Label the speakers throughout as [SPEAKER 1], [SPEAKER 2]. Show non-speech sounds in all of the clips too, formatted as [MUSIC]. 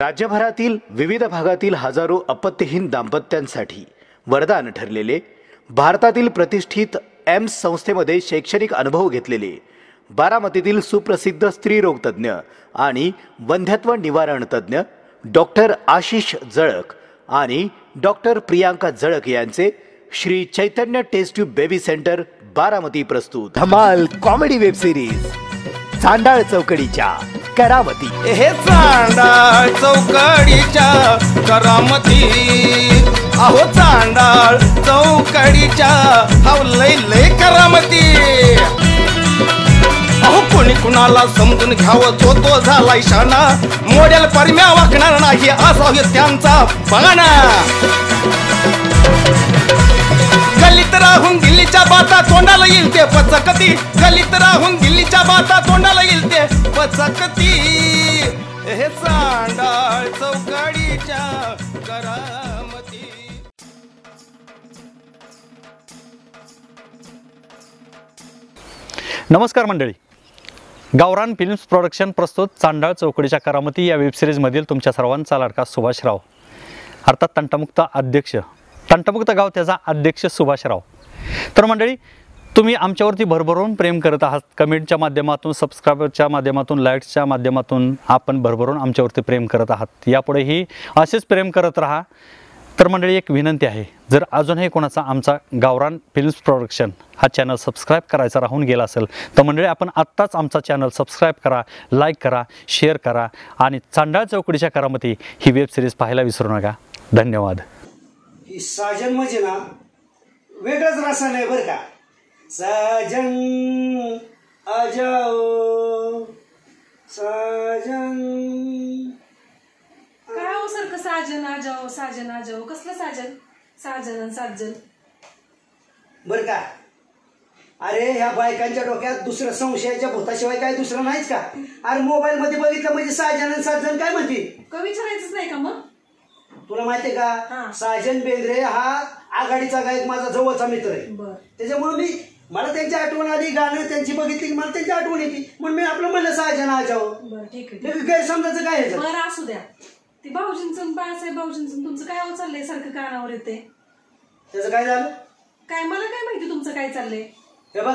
[SPEAKER 1] राज्यभरातील विविध भागातील हजारो अपत्यहीन दाम्पत्यांसाठी वरदान ठरलेले भारतातील प्रतिष्ठित एम्स संस्थेमध्ये शैक्षणिक अनुभव घेतलेले बारामतीतील सुप्रसिद्ध स्त्रीरोगतज्ञ आणि वंध्यत्व निवारण तज्ज्ञ डॉक्टर आशिष जळक आणि डॉक्टर प्रियांका जळक यांचे Shri Chaitanya test tube baby centre Baramati प्रस्तुत. धमाल कॉमेडी वेब सिरीज चांडाळ चौकडीच्या. करामती
[SPEAKER 2] हे चांडाळ चौकडीच्या करामती. अहो चांडाळ चौकडीच्या हाव लय लय करामती. अहो कोणी कुणाला समजून घ्यावं तो तो झालाय शाना मोडेल परम्या वाकणार नाही असा त्यांचा पाना गलित राहून दिल्लीच्या बाता तोंडाला येईल ते पचकती. गलित राहून दिल्लीच्या बाता तोंडाला येईल ते पचकती. हे चांडाळ चौकाडीच्या करामती.
[SPEAKER 3] नमस्कार मंडळी. गावरान फिल्म्स प्रोडक्शन प्रस्तुत चांडाळ चौकडीच्या करामती या वेबसिरीजमधील तुमच्या सर्वांचा लाडका सुभाषराव. अर्थात तंटामुक्त अध्यक्ष तंटमुक्त गाव त्याचा अध्यक्ष सुभाषराव. तर मंडळी तुम्ही आमच्यावरती भरभरून प्रेम करत आहात. कमेंटच्या माध्यमातून सबस्क्रायबरच्या माध्यमातून लाईट्सच्या माध्यमातून आपण भरभरून आमच्यावरती प्रेम करत आहात. यापुढेही असेच प्रेम करत राहा. तर मंडळी एक विनंती आहे. जर अजूनही कोणाचा आमचा गावरान फिल्म्स प्रोडक्शन हा चॅनल सबस्क्राईब करायचा राहून गेला असेल तर मंडळी आपण आत्ताच आमचा चॅनल सबस्क्राईब करा लाईक करा शेअर करा आणि चांडाळ चौकडीच्या करामध्ये ही वेब सिरीज पाहायला विसरू नका. धन्यवाद.
[SPEAKER 4] ही साजन म्हणजे ना वेगळंच रसायन आहे बरं का. साजन अजाओ साजन
[SPEAKER 5] काय हो सारखं साजन आजाओ साजन आजाओ? कसलं साजन? साजन आणि साजन.
[SPEAKER 4] बरं का? अरे ह्या बायकांच्या डोक्यात दुसरं संशयाच्या भूताशिवाय काय दुसरं नाहीच का? अरे मोबाईल मध्ये बघितलं म्हणजे साजन आणि साजन काय म्हणते
[SPEAKER 5] का विचारायचंच नाही का मग?
[SPEAKER 4] तुला माहितीये
[SPEAKER 5] हा.
[SPEAKER 4] का साजन बेंद्रे हा आघाडीचा गायक माझा जवळचा मित्र आहे.
[SPEAKER 5] बर.
[SPEAKER 4] त्याच्यामुळे मी मला त्यांची आठवण आली गाणं त्यांची बघितली की मला त्यांची आठवण येते. म्हणून मी आपलं म्हणलं साजन आजावं
[SPEAKER 5] बर ठीक आहे
[SPEAKER 4] गैरसमजाचं काय आहे
[SPEAKER 5] बरं असू द्या. ती भाऊजींचं बाळासाहेब भाऊजींचं तुमचं काय हो चाललंय सारखं कानावर येते
[SPEAKER 4] त्याचं काय झालं?
[SPEAKER 5] काय मला काय माहिती तुमचं काय चाललंय?
[SPEAKER 4] हे बघ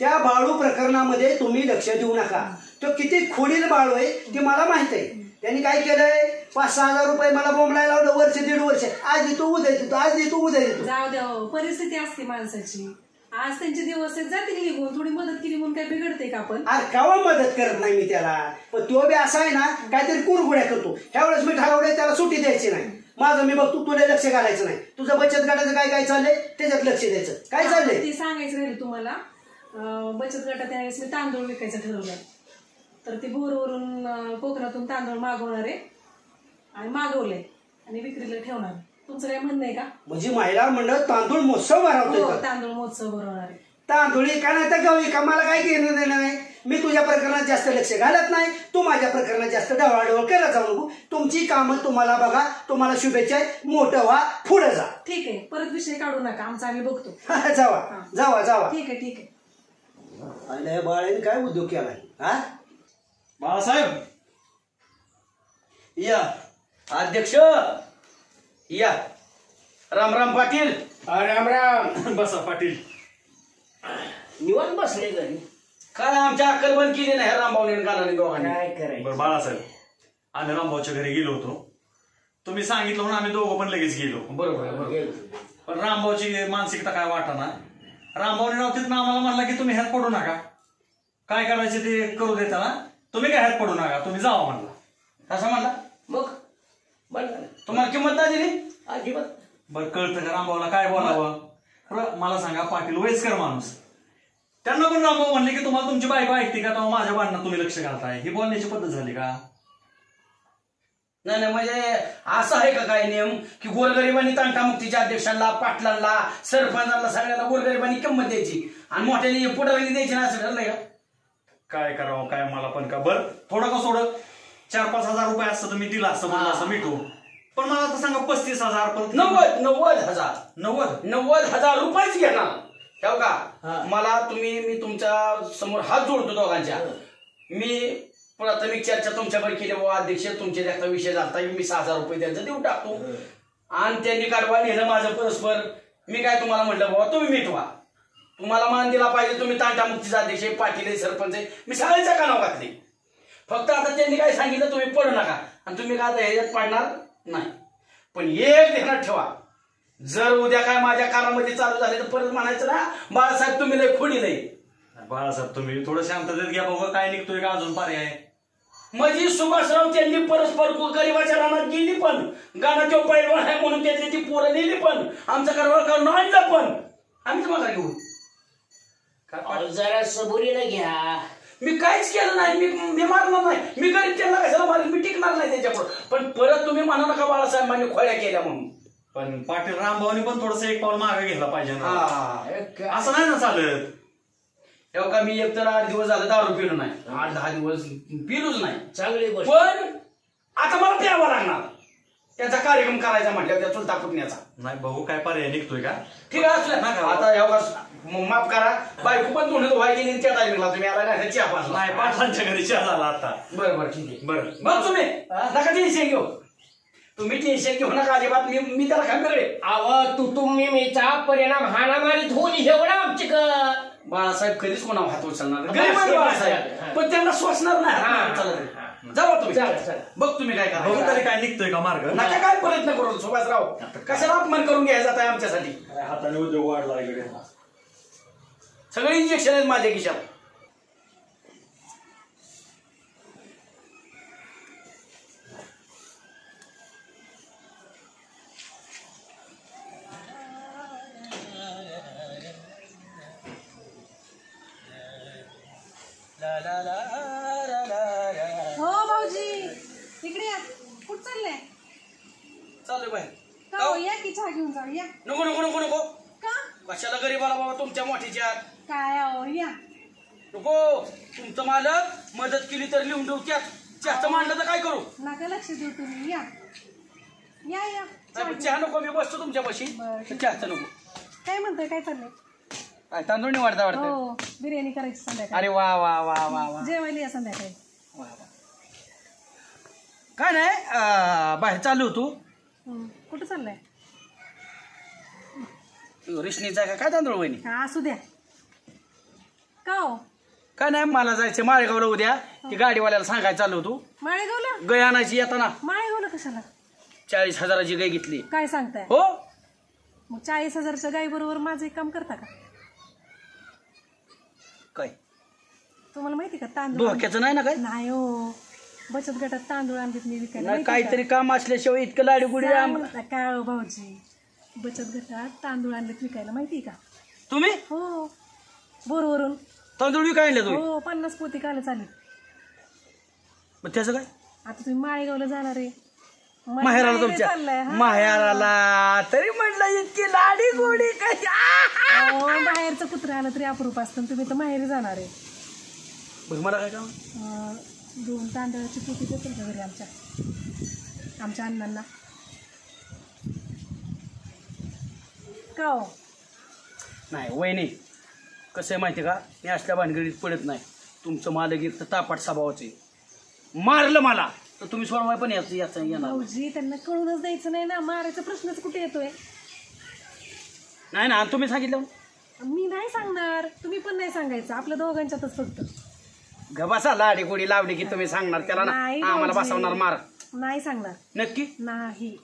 [SPEAKER 4] त्या बाळू प्रकरणामध्ये तुम्ही लक्ष देऊ नका. तो किती खोडील बाळू आहे ते मला माहीत आहे. त्यांनी काय केलंय? पाच सहा हजार रुपये मला बोंबलायला लावलं वर्ष दीड वर्ष. आज देतो उद्या देतो आज देतो उद्या देतो
[SPEAKER 5] जाऊ द्या हो, परिस्थिती असते माणसाची. आज त्यांचे दिवस आहेत जातील निघून. थोडी मदत केली म्हणून काय बिघडते का आपण?
[SPEAKER 4] अरे केव्हा मदत करत नाही मी त्याला? पण तो बी असा आहे ना काहीतरी कुरगुड्या करतो. त्यावेळेस मी ठरवलंय त्याला सुट्टी द्यायची नाही. माझं मी बघतो तुला लक्ष घालायचं नाही. तुझं बचत गटाचं काय काय चाललंय? त्याच्यात लक्ष द्यायचं. काय चाललंय?
[SPEAKER 5] ते सांगायचं राहील तुम्हाला. अं, बचत गटात त्यावेळेस मी तांदूळ विकायचं ठरवलं तर ते बोरवरून अं, कोकणातून तांदूळ मागवणार. आहे आणि मागवले आणि विक्रीला ठेवणार. तुमचं काय म्हणणं आहे का?
[SPEAKER 4] म्हणजे महिला मंडळ तांदूळ महोत्सव
[SPEAKER 5] हो
[SPEAKER 4] का?
[SPEAKER 5] तांदूळ महोत्सव भरवणार आहे.
[SPEAKER 4] तांदुळी का नाही तर गवळी का मला काय घेणं देणं नाही. मी तुझ्या प्रकरणात जास्त लक्ष घालत नाही. तू माझ्या प्रकरणात जास्त ढवळाढवळ करत जाऊ नको. तुमची कामं तुम्हाला बघा. तुम्हाला शुभेच्छा आहेत मोठं व्हा पुढे जा.
[SPEAKER 5] ठीक आहे. परत विषय काढू नका. आमचा आम्ही बघतो. [LAUGHS]
[SPEAKER 4] जावा. जावा जावा.
[SPEAKER 5] ठीक आहे ठीक आहे.
[SPEAKER 4] आणि हे बाळाने काय उद्योग केलाय? हा?
[SPEAKER 6] बाळासाहेब! या. अध्यक्ष या. राम राम पाटील.
[SPEAKER 4] राम राम.
[SPEAKER 6] बसा पाटील.
[SPEAKER 4] निवांत बसले घरी.
[SPEAKER 6] काय आमच्या अक्कल बंद केली नाही रामभाऊने गालाने दोघांनी.
[SPEAKER 4] काय करायचं?
[SPEAKER 3] बरं बाळासाहेब आम्ही रामभाऊच्या घरी गेलो होतो. तुम्ही सांगितलं म्हणून आम्ही दोघं पण लगेच गेलो.
[SPEAKER 6] बरोबर आहे, बरोबर
[SPEAKER 3] पण रामभाऊची मानसिकता काय वाटाना रामभाऊने राव तिथं आम्हाला म्हणला की तुम्ही ह्यात पडू नका. काय करायचे ते करू देता ना तुम्ही काय ह्यात पडू नका तुम्ही जावा म्हणला.
[SPEAKER 6] असं म्हणला.
[SPEAKER 4] मग? बरं
[SPEAKER 6] तुम्हाला किंमत नाही दिली?
[SPEAKER 4] अजिबात.
[SPEAKER 3] बरं कळतं का रामभाऊला काय बोलावं? बरं, मला सांगा पाटील वयस्कर माणूस. त्यांना पण रामभाऊ म्हणले की तुम्हाला तुमची बायको ऐकते का? तेव्हा माझ्या भांडणात तुम्ही लक्ष घालताय. ही बोलण्याची पद्धत झाली का?
[SPEAKER 6] नाही नाही म्हणजे असं आहे का काय नियम? की गोरगरिबांनी तांटामुक्तीच्या अध्यक्षांना पाटलांना सरपंचांना सगळ्यांना गोरगरिबांनी किंमत द्यायची. आणि मोठ्याने पुढाऱ्यांनी द्यायची ना असं ठरलंय का?
[SPEAKER 3] काय करावं काय मला पण का? बरं थोडं का सोडं? चार पाच हजार रुपये असतं तर मी दिला असतं म्हणलं असं मिठू पण मला आता सांगा पस्तीस हजार पण
[SPEAKER 6] नव्वद नव्वद हजार.
[SPEAKER 3] नव्वद?
[SPEAKER 6] नव्वद हजार रुपयेच घेणार. ठेव का? मला तुम्ही मी तुमच्यासमोर हात जोडतो दोघांच्या. मी प्राथमिक चर्चा तुमच्यावर केली बाबा अध्यक्ष तुमच्या त्याचा विषय झाला मी सहा हजार रुपये त्यांचा देऊन टाकतो. आणि त्यांनी काढवा नेलं माझं परस्पर. मी काय तुम्हाला म्हटलं बाबा तुम्ही मिटवा. तुम्हाला मान दिला पाहिजे तुम्ही तांटामुक्तीचा अध्यक्ष पाटील सरपंच आहे. मी सगळ्यांच्या कानावर घातले. फक्त आता त्यांनी काय सांगितलं तुम्ही पडू नका. आणि तुम्ही काय आता ह्याच्यात पडणार नाही. पण एक ध्यानात ठेवा. जर उद्या काय माझ्या कानामध्ये चालू झाले तर परत म्हणायचं ना बाळासाहेब तुम्ही लय खोडी लय.
[SPEAKER 3] बाळासाहेब तुम्ही थोडं शांततेत घ्या बघा काय निघतोय का अजून पर्याय?
[SPEAKER 6] म्हणजे सुभाषराव त्यांनी परस्पर गरीबाच्या रानात गेली पण गाणं तो पैलवान आहे म्हणून त्यांनी ती पोरं नेली पण आमचं कारभार करून आणलं पण. आम्ही तुम्हाला घेऊ.
[SPEAKER 7] जरा सबुरीनं घ्या.
[SPEAKER 6] मी काहीच केलं नाही मी मी मारणार नाही. मी गरीब त्यांना कशाला मारेल? मी टिकणार नाही त्याच्यापुढे पण परत तुम्ही म्हणा नका बाळासाहेबांनी खोड्या केल्या म्हणून.
[SPEAKER 3] पण पाटील रामभाऊनी पण थोडस एक पाऊल मागे घेतला पाहिजे ना.
[SPEAKER 6] हा, एक-
[SPEAKER 3] असं नाही ना चालत.
[SPEAKER 6] तेव्हा का मी एकतर आठ दिवस झालं दारू पिलो नाही. आठ दहा दिवस पिलोच नाही.
[SPEAKER 7] चांगली गोष्ट.
[SPEAKER 6] पण आता मला प्यावा लागणार. त्याचा कार्यक्रम करायचा म्हटल्यावर त्या चुलता पुतण्याचा.
[SPEAKER 3] नाही बघू काय पर्याय निघतोय का?
[SPEAKER 6] ठीक आहे असलं.
[SPEAKER 3] नका.
[SPEAKER 6] आता एवढा माफ करा. बायको पण धुणं धुवाय गेली आणि त्या टायमिंगला तुम्ही आला नाही चहा
[SPEAKER 3] नाही
[SPEAKER 6] पाजला
[SPEAKER 3] पाटलांच्या घरी चहा झाला आता.
[SPEAKER 6] बरं बरं ठीक आहे.
[SPEAKER 3] बरं.
[SPEAKER 6] बघ तुम्ही नका टेन्शन घेऊ. तुम्ही टेन्शन घेऊ नका अजिबात. मी मी त्याला खंबीर
[SPEAKER 7] अव तू तुम्ही मीचा परिणाम हाणामारीत होईल एवढा आमची
[SPEAKER 6] बाळासाहेब कधीच कोणावर हात उचलणार नाही. गरीब आहे. बाळासाहेब. पण त्यांना सोसणार नाही.
[SPEAKER 7] हा.
[SPEAKER 6] जावा तुम्ही.
[SPEAKER 7] चला, चला.
[SPEAKER 6] बघ तुम्ही काय
[SPEAKER 3] बघू तरी
[SPEAKER 6] करा
[SPEAKER 3] काय निघतोय का मार्ग?
[SPEAKER 6] नका काय प्रयत्न करू सुभाषराव कशाला अपमान करून घ्यायचा आहे आमच्यासाठी?
[SPEAKER 3] हाताने उद्योग वाढला इकडे.
[SPEAKER 6] सगळे इंजेक्शन आहेत माझ्या खिशात
[SPEAKER 5] हो भाऊजी इकडे या कुठं चाललंय
[SPEAKER 6] चालू बाहेर
[SPEAKER 5] का हो, या की चहा घेऊन जाऊ या
[SPEAKER 6] नको नको नको नको
[SPEAKER 5] का
[SPEAKER 6] कशाला गरीबाला बाबा तुमच्या मोठीच्या
[SPEAKER 5] काय अहो या
[SPEAKER 6] नको तुमचं मालक मदत केली तर लिहून देऊ त्यात चहाचं मांडलं तर काय करू
[SPEAKER 5] नका लक्ष देऊ तुम्ही या या या चहा
[SPEAKER 6] नको मी बसतो तुमच्या पशी.
[SPEAKER 5] बरं.
[SPEAKER 6] चहाचं नको.
[SPEAKER 5] काय म्हणताय काय चाललंय?
[SPEAKER 6] काय तांदूळ नाही वाढता वाढतं
[SPEAKER 5] हो बिर्याणी करायची संध्याकाळी.
[SPEAKER 6] अरे वा वा वा वा वा.
[SPEAKER 5] जेवायला या संध्याकाळी.
[SPEAKER 6] वा वा. काय नाही अं, बाहेर चालू होतो.
[SPEAKER 5] हं. कुठं चाललंय?
[SPEAKER 6] रिशनीचा का? काय तांदूळ वहिनी?
[SPEAKER 5] हा असू द्या. का हो?
[SPEAKER 6] काय नाही मला जायचं माळेगावला उद्या. ती गाडीवाल्याला सांगायला चालू होतो.
[SPEAKER 5] माळेगावला?
[SPEAKER 6] गय आणायची येताना.
[SPEAKER 5] माळेगावला कशाला?
[SPEAKER 6] चाळीस हजाराची गाय घेतली.
[SPEAKER 5] काय सांगताय?
[SPEAKER 6] हो?
[SPEAKER 5] मग चाळीस हजारच्या गाई बरोबर माझं एक काम करता का?
[SPEAKER 6] काय?
[SPEAKER 5] तुम्हाला माहिती का तांदूळ
[SPEAKER 6] धोक्याचं नाही ना काय?
[SPEAKER 5] नाही हो. बचत गटात तांदूळ आणतात मी विकायला.
[SPEAKER 6] नाही
[SPEAKER 5] माहिती का?
[SPEAKER 6] काहीतरी काम असल्याशिवाय इतकं लाडी गुडी
[SPEAKER 5] सांगता काय हो भाऊजी? बचत गटात तांदूळ आणलेत विकायला माहिती का?
[SPEAKER 6] तुम्ही?
[SPEAKER 5] हो. बोरवरून.
[SPEAKER 6] तांदूळ विकाय आणले तुम्ही?
[SPEAKER 5] हो पन्नास पोती काल चालेल
[SPEAKER 6] मग त्याचं काय?
[SPEAKER 5] आता तुम्ही माळेगावला जाणार आहे.
[SPEAKER 6] माहेराला
[SPEAKER 5] माहेरी
[SPEAKER 6] तुमच्या. माहेराला तरी म्हटलं इतकी लाडी गोडी कशी!
[SPEAKER 5] अहो, बाहेरचं कुत्र आलं तरी अप्रूप असतं. तुम्ही तर माहेरी जाणार आहे.
[SPEAKER 6] बरं, मला काय काम?
[SPEAKER 5] अं, दोन तांदळाची पोती देतील का घरी आमच्या. आमच्या अण्णांना. का हो?
[SPEAKER 6] नाही वहिनी कसं आहे माहिती का? मी असल्या भानगडीत पडत नाही. तुमचं मालक एक तर तापाट स्वभावाचं आहे. मारलं मला. तर तुम्ही सोडवाय पण याचं याचं येणार.
[SPEAKER 5] भाऊजी त्यांना कळूनच द्यायचं नाही ना. मारायचा प्रश्नच कुठे येतोय?
[SPEAKER 6] नाही ना तुम्ही सांगितलं?
[SPEAKER 5] मी नाही सांगणार. तुम्ही पण नाही सांगायचं. आपल्या दोघांच्यातच फक्त.
[SPEAKER 6] गबासा लाडी गोडी लावली की तुम्ही सांगणार. त्याला ना
[SPEAKER 5] नाही
[SPEAKER 6] आम्हाला
[SPEAKER 5] भाऊजी.
[SPEAKER 6] बसवणार मार.
[SPEAKER 5] नाही सांगणार.
[SPEAKER 6] नक्की?
[SPEAKER 5] नाही.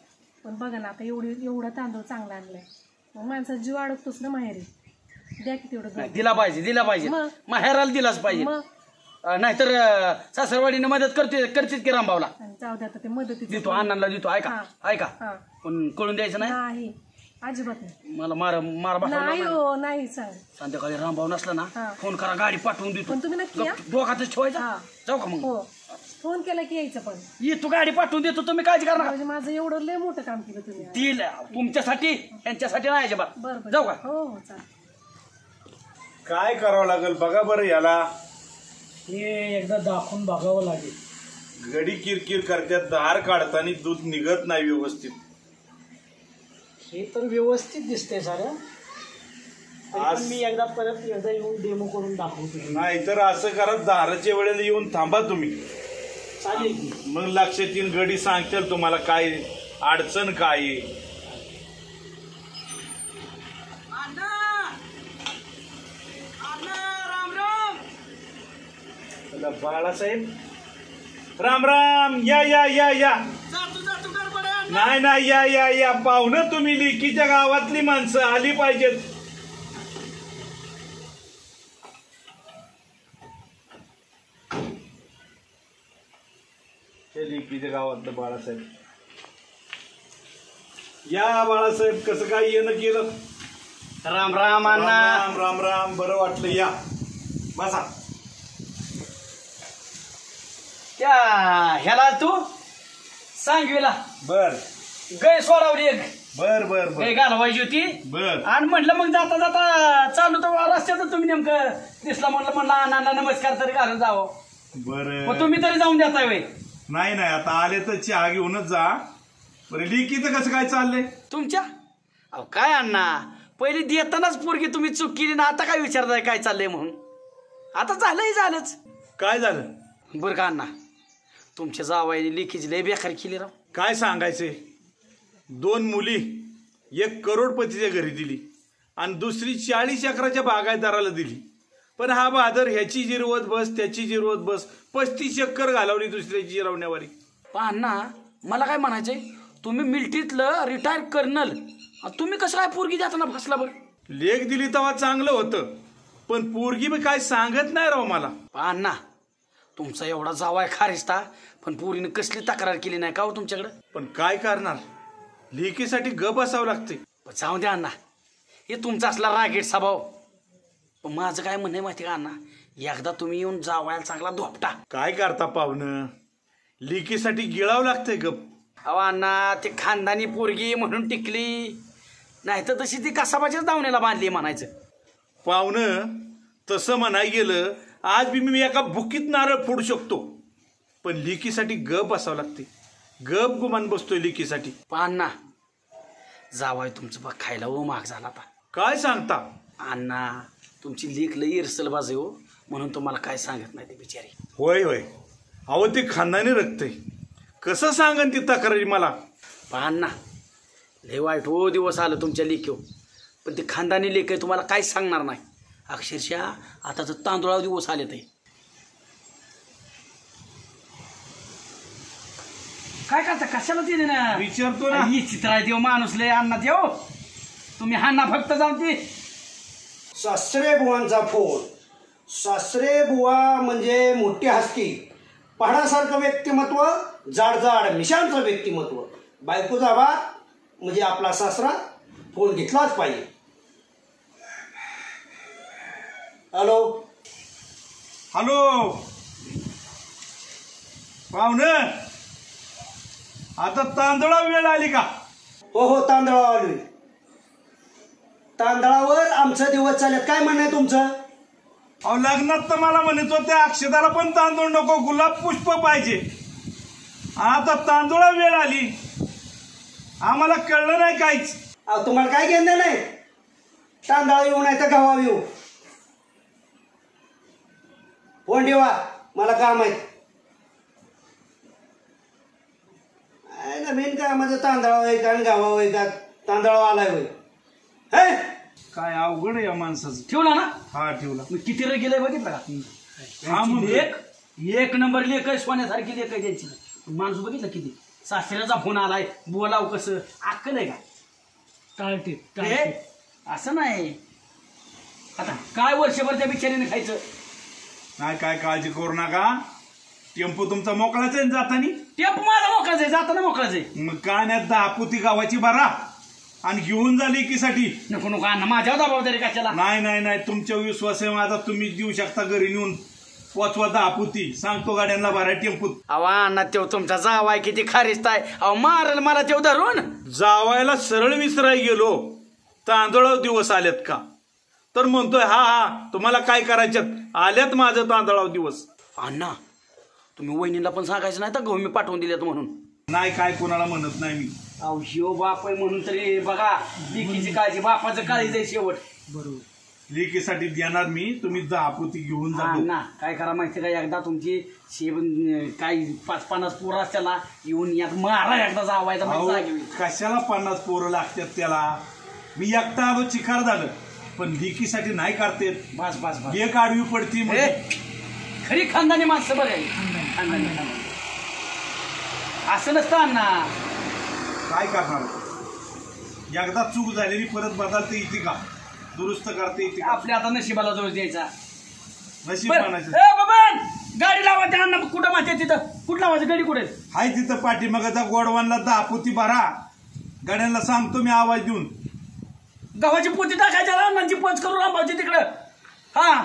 [SPEAKER 5] पण बघा ना आता एवढी एवढा तांदूळ चांगला आणलाय. मग माणसाचा जीव अडकतोच ना माहेरी. द्या की तेवढं
[SPEAKER 6] नाही. दिला पाहिजे दिला पाहिजे.
[SPEAKER 5] मग?
[SPEAKER 6] माहेराला दिलाच पाहिजे.
[SPEAKER 5] मग?
[SPEAKER 6] नाहीतर सासरवाडीने मदत करते करतेच की रामभाऊला
[SPEAKER 5] जाऊ द्या आता ते मदतीचं
[SPEAKER 6] देतो अण्णांना देतो ऐका
[SPEAKER 5] हा.
[SPEAKER 6] ऐका.
[SPEAKER 5] हा.
[SPEAKER 6] पण कळून द्यायचं नाही?
[SPEAKER 5] नाही अजिबात नाही.
[SPEAKER 6] मला मार मार
[SPEAKER 5] नाही. हो नाही सांग.
[SPEAKER 6] संध्याकाळी रामभाऊ नसला ना. फोन करा गाडी पाठवून देतो.
[SPEAKER 5] पण तुम्ही नक्की या?
[SPEAKER 6] ठेवायचा?
[SPEAKER 5] हा.
[SPEAKER 6] जाऊ का मग?
[SPEAKER 5] हो. फोन केला की यायचं पण.
[SPEAKER 6] ये तू गाडी पाठवून देतो तुम्ही काळजी करा नका
[SPEAKER 5] म्हणजे माझं एवढं लय मोठं काम केलं तुम्ही.
[SPEAKER 6] ती तुमच्यासाठी यांच्यासाठी नाही अजिबात.
[SPEAKER 5] बरं बरं.
[SPEAKER 6] जाऊ का?
[SPEAKER 5] हो हो चालेल.
[SPEAKER 8] काय करावं लागेल? बघा बरं याला.
[SPEAKER 9] हे एकदा दाखवून बघावं लागेल.
[SPEAKER 8] गडी किरकिर करतात धार काढताना दूध निघत नाही व्यवस्थित.
[SPEAKER 9] हे तर व्यवस्थित तरी पण
[SPEAKER 8] आज-
[SPEAKER 9] मी एकदा परत एकदा येऊन डेमो करून दाखवतो.
[SPEAKER 8] नाहीतर असं करत धाराच्या वेळेला येऊन थांबा तुम्ही.
[SPEAKER 9] चालेल की.
[SPEAKER 8] मग लक्षात येईन गडी सांगतील तुम्हाला काय अडचण काय आहे. चला, बाळासाहेब. राम राम या या या या. नाही नाही या या या. पाहुणं तुम्ही लिकीच्या गावातली माणसं आली पाहिजेत. हे लिकीच्या गावातलं बाळासाहेब. या बाळासाहेब कसं काय येणं केलं?
[SPEAKER 6] राम राम
[SPEAKER 8] राम
[SPEAKER 6] अण्णा.
[SPEAKER 8] राम राम राम. बरं वाटलं या. बसा.
[SPEAKER 6] त्या ह्याला तू सांगवीला
[SPEAKER 8] बर.
[SPEAKER 6] गै सोडावली एक.
[SPEAKER 8] बर बर बर.
[SPEAKER 6] घालवायची होती.
[SPEAKER 8] बर.
[SPEAKER 6] आणि म्हटलं मग जाता जाता चालू तर रस्त्यात तुम्ही नेमकं दिसला म्हटलं म्हणलं अण्णांना नमस्कार तरी घालून जावं. मग
[SPEAKER 8] बर
[SPEAKER 6] तुम्ही तरी जाऊन देताय वे
[SPEAKER 8] नाही नाही आता आले तर चहा घेऊनच जा. बरं लिकीचं कसं काय चाललंय?
[SPEAKER 6] तुमच्या? अहो काय अण्णा? पहिली देतानाच पोरगी तुम्ही चूक केली ना आता काय विचारताय काय चाललंय म्हणून? आता झालंय झालंच.
[SPEAKER 8] काय झालं?
[SPEAKER 6] बरं का अण्णा? तुमच्या जावाईने लेखीची लय बेकार केली राव.
[SPEAKER 8] काय सांगायचे? दोन मुली एक करोडपतीच्या घरी दिली आणि दुसरी चाळीस अकराच्या बागायतदाराला दिली. पण हा बहादर ह्याची जिरवत बस त्याची जिरवत बस पस्तीस चक्कर घालवली दुसऱ्याची जिरवण्यावारी
[SPEAKER 6] अण्णा मला काय म्हणायचंय? तुम्ही मिलिटरीतलं रिटायर कर्नल तुम्ही कसं काय पोरगी देताना फसला बरं?
[SPEAKER 8] लेख दिली तेव्हा चांगलं होतं पण पोरगी बी काय सांगत नाही राव मला.
[SPEAKER 6] अण्णा तुमचा एवढा जावाय खारिस्ता पण पोरीने कसली तक्रार केली नाही का हो तुमच्याकडं?
[SPEAKER 8] पण काय करणार? लेकीसाठी गप असावं लागते
[SPEAKER 6] पण जाऊ द्या अण्णा. हे तुमचा असला रागेट स्वभाव. पण माझं काय म्हणणं आहे माहिती का अण्णा? एकदा तुम्ही येऊन जावायला चांगला धोपटा.
[SPEAKER 8] काय करता पाहुणं? लेकीसाठी गिळावं लागतंय गप.
[SPEAKER 6] अहो अण्णा ते खानदानी पोरगी म्हणून टिकली. नाही तर तशी ती कसाबाच्याच दावण्याला बांधली म्हणायचं.
[SPEAKER 8] पाहुणं तसं म्हणाय गेलं आज बी मी एका बुकीत नारळ फोडू शकतो. पण लिकीसाठी गप असावं लागते. गप गुमान बसतोय लिकीसाठी.
[SPEAKER 6] अण्णा जावाय तुमचं बघ खायला ओ महाग झाला आता.
[SPEAKER 8] काय सांगता?
[SPEAKER 6] अण्णा तुमची लेख लई इरसल बाजे हो. म्हणून तुम्हाला काय सांगत नाही ते बिचारी.
[SPEAKER 8] होय होय. अहो ते खानदानी रक्तय कसं सांगन ती तक्रारी मला?
[SPEAKER 6] अण्णा लय वाईट हो दिवस आलं तुमच्या लेखीव पण ते खानदानी लेख आहे तुम्हाला काहीच सांगणार नाही? अक्षरशः आता तर तांदूळा दिवस आले ते. काय करता? कशाला दिले ना?
[SPEAKER 8] विचारतो ना.
[SPEAKER 6] ही चित्रा देव माणूस लय अण्णा देव तुम्ही हाना फक्त जाऊन ते
[SPEAKER 4] सासरे बुवांचा फोन. सासरे बुवा म्हणजे मोठी हस्ती. पहाडासारखं व्यक्तिमत्व जाडजाड मिशांचं व्यक्तिमत्व. बायकोचा बाप म्हणजे आपला सासरा फोन घेतलाच पाहिजे. हॅलो
[SPEAKER 8] हॅलो पाहुणं आता तांदळा वेळ आली का?
[SPEAKER 4] हो हो तांदळावर आलोय. तांदळावर आमचं दिवस चालत काय म्हणणं आहे तुमचं?
[SPEAKER 8] अहो लग्नात तर मला म्हणत होते अक्षदाला पण तांदूळ नको गुलाब पुष्प पाहिजे. आता तांदूळा वेळ आली. आम्हाला कळलं नाही काहीच.
[SPEAKER 4] अहो तुम्हाला काय घेणं नाही? तांदळा येऊ नाही तर गव्हा येऊ. फोन ठेवा मला काम आहे मेन काय माझं तांदळा होय का आणि गावा होय का तांदळा आलाय होय. हे!
[SPEAKER 8] काय अवघड आहे या माणसाचं.
[SPEAKER 6] ठेवला ना?
[SPEAKER 8] हा ठेवला.
[SPEAKER 6] मग किती रे गेले बघितलं का?
[SPEAKER 8] हा मग.
[SPEAKER 6] एक एक नंबर लेख आहे सोन्यासारखी लेख आहे त्यांची. माणूस बघितलं किती? सासऱ्याचा फोन आलाय बोलाव कसं? अक्कल आहे का?
[SPEAKER 9] टाळते
[SPEAKER 6] हे?
[SPEAKER 9] टाळते.
[SPEAKER 6] असं नाही. आता काय वर्षभर त्या बिचारीने खायचं?
[SPEAKER 8] नाही काय काळजी करू नका. टेम्पो तुमचा मोकळाच आहे ना जातानी?
[SPEAKER 6] टेप माझा मोकळाच आहे जाताना मोकळाच आहे.
[SPEAKER 8] मग काय नाही दहा पोती गावाची बारा. आणि घेऊन जा लेकीसाठी.
[SPEAKER 6] नको नको अण्णा माझ्यावर जबाबदारी कशाला?
[SPEAKER 8] नाही नाही नाही तुमच्या विश्वास आहे माझा. तुम्ही देऊ शकता घरी नेऊन. पोचवा दहा पोती सांगतो गाड्यांना बारा टेम्पूत
[SPEAKER 6] अहो अण्णा तेव तुमचा जावाय किती खारिस्त आहे. अहो मारल मला तेव धरून.
[SPEAKER 8] जावायला सरळ विसराय गेलो. तांदळा दिवस आलेत का? तर म्हणतोय हा हा तुम्हाला काय करायच्यात आल्यात माझं तांदळाव दिवस.
[SPEAKER 6] अण्णा तुम्ही वहिनीला पण सांगायचं नाही तर गहू मी पाठवून दिलेत म्हणून.
[SPEAKER 8] नाही काय कोणाला म्हणत नाही मी.
[SPEAKER 6] अहो ह्यो बाप आहे म्हणून तरी बघा लेकीची काळजी बापाचं काळजी आहे शेवट.
[SPEAKER 9] बरोबर.
[SPEAKER 8] लेकीसाठी देणार मी तुम्ही दहा पोती घेऊन
[SPEAKER 6] हा
[SPEAKER 8] जा
[SPEAKER 6] ना काय करा माहिती का? एकदा तुमची शेवण काय पाच पन्नास पोरं असत्याला येऊन यात मारा एकदा जावायचा
[SPEAKER 8] अहो,
[SPEAKER 6] म्हणजे.
[SPEAKER 8] कशाला पन्नास पोरं लागतात त्याला? मी एकटा आलो चिकार झालं. पण लेकीसाठी नाही करते
[SPEAKER 6] बस बस बस.
[SPEAKER 8] एक आडवी पडती म्हणजे.
[SPEAKER 6] खरी खानदानी माणसं बरं आहे. खानदानी. खानदानी. असं नसतं अण्णा.
[SPEAKER 8] काय करणार? एकदा चूक झालेली परत बदलता येते का? दुरुस्त करता का?
[SPEAKER 6] आपल्या आता नशिबाला दोष द्यायचा.
[SPEAKER 8] नशीब
[SPEAKER 6] बरं.
[SPEAKER 8] म्हणायचं
[SPEAKER 6] ए, बबन! गाडी लावा त्या अण्णा कुठं माहिती तिथं? कुठं लावायचं? गाडी कुठे?
[SPEAKER 8] हाय तिथं पाठीमागाचा गोडवानला दहा पोती भरा. गाड्यांना सांगतो मी आवाज देऊन.
[SPEAKER 6] गव्हाची पोती टाकायच्या अण्णांची पोच करून राबायची तिकडं. हा.